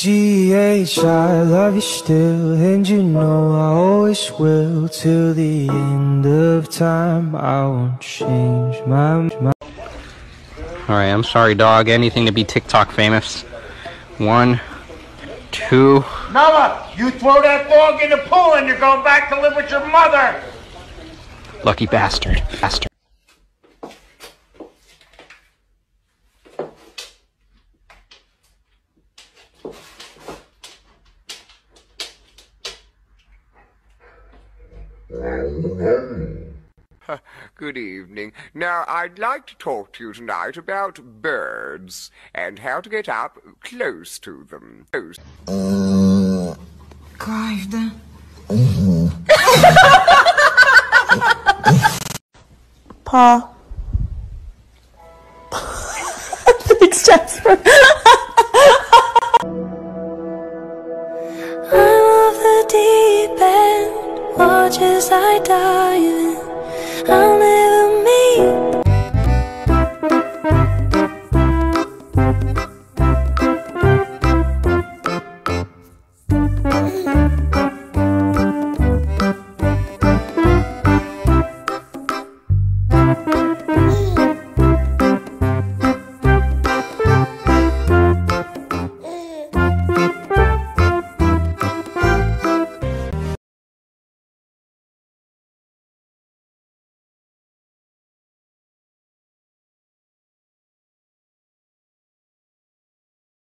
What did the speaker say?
GH, I love you still, and you know I always will. Till the end of time, I won't change my. my Alright, I'm sorry, dog. Anything to be TikTok famous. One, two. Noah, you throw that dog in the pool and you're going back to live with your mother. Lucky bastard. Bastard. Good evening. Now, I'd like to talk to you tonight about birds and how to get up close to them. Close. Kajde. Paw. Thanks, Jasper. watch as I die in. I'll never meet